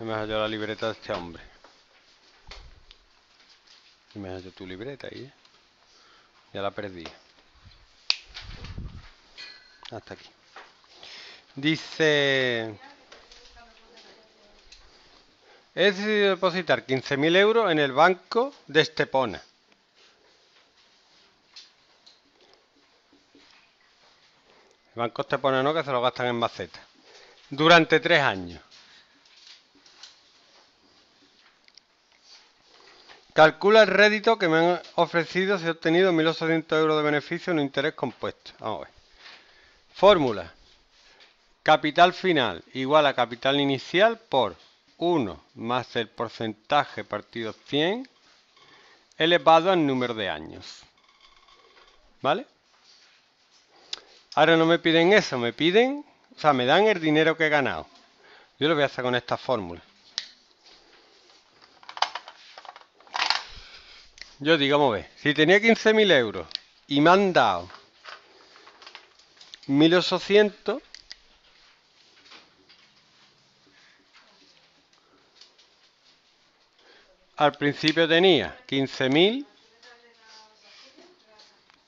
Me ha yo la libreta de este hombre. Y me ha yo tu libreta ahí. ¿eh? Ya la perdí. Hasta aquí. Dice... He decidido depositar 15.000 euros en el banco de Estepona. El banco Estepona no, que se lo gastan en macetas. Durante tres años. Calcula el rédito que me han ofrecido si he obtenido 1.800 euros de beneficio en un interés compuesto. Vamos a ver. Fórmula. Capital final igual a capital inicial por 1 más el porcentaje partido 100 elevado al número de años. ¿Vale? Ahora no me piden eso, me piden, o sea, me dan el dinero que he ganado. Yo lo voy a hacer con esta fórmula. Yo digo, vamos a ver, si tenía 15.000 euros y me han dado 1.800, al principio tenía 15.000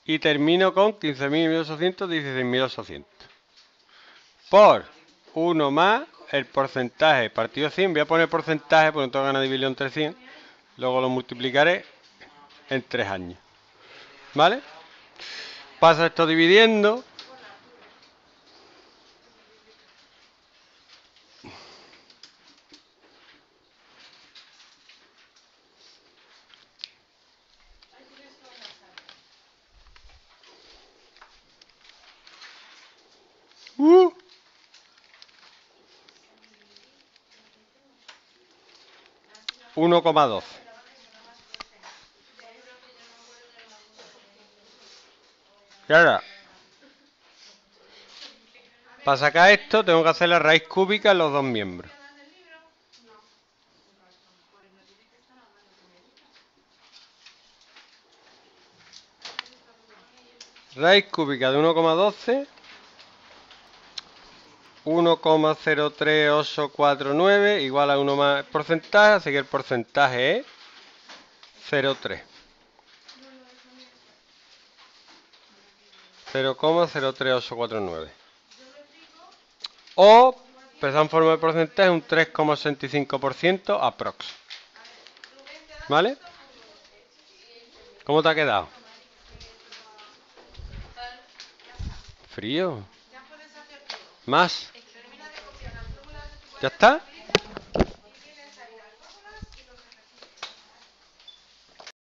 y termino con 15.800, 16.800. Por 1 más el porcentaje partido 100, voy a poner porcentaje porque no tengo ganas de dividirlo entre 100, luego lo multiplicaré en 3 años. ¿Vale? Paso esto dividiendo. Uh. 1,12. Y ahora, para sacar esto tengo que hacer la raíz cúbica en los dos miembros. Raíz cúbica de 1,12 1,03849 igual a 1 más porcentaje, así que el porcentaje es 0,3. 0,03849. O, empezamos en forma de porcentaje, un 3,65% aprox. ¿Vale? ¿Cómo te ha quedado? Frío. Más. ¿Ya está?